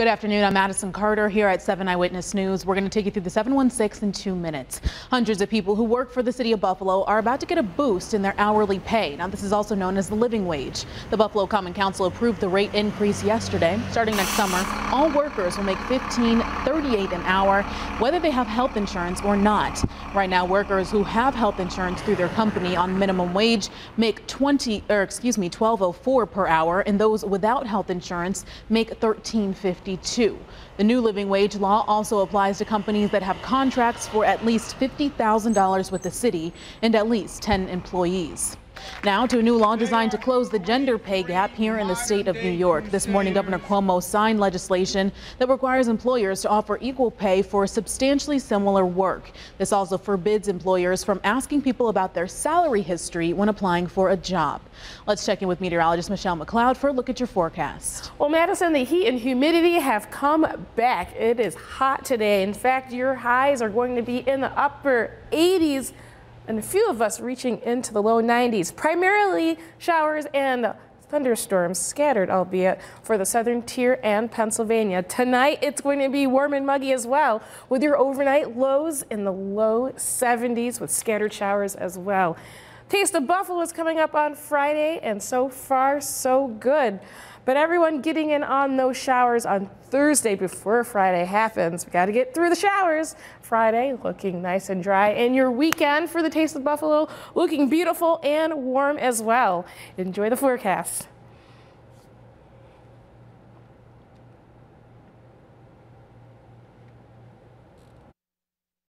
Good afternoon. I'm Madison Carter here at 7 Eyewitness News. We're going to take you through the 716 in two minutes. Hundreds of people who work for the city of Buffalo are about to get a boost in their hourly pay. Now, this is also known as the living wage. The Buffalo Common Council approved the rate increase yesterday. Starting next summer, all workers will make $15.38 an hour, whether they have health insurance or not. Right now, workers who have health insurance through their company on minimum wage make 20, or excuse me, 12.04 per hour, and those without health insurance make 13.50. The new living wage law also applies to companies that have contracts for at least $50,000 with the city and at least 10 employees. Now to a new law designed to close the gender pay gap here in the state of New York. This morning, Governor Cuomo signed legislation that requires employers to offer equal pay for substantially similar work. This also forbids employers from asking people about their salary history when applying for a job. Let's check in with meteorologist Michelle McLeod for a look at your forecast. Well, Madison, the heat and humidity have come back. It is hot today. In fact, your highs are going to be in the upper 80s and a few of us reaching into the low 90s. Primarily showers and thunderstorms scattered, albeit for the southern tier and Pennsylvania. Tonight, it's going to be warm and muggy as well, with your overnight lows in the low 70s with scattered showers as well. Taste of Buffalo is coming up on Friday, and so far, so good. But everyone getting in on those showers on Thursday before Friday happens. We got to get through the showers. Friday looking nice and dry, and your weekend for the Taste of Buffalo looking beautiful and warm as well. Enjoy the forecast.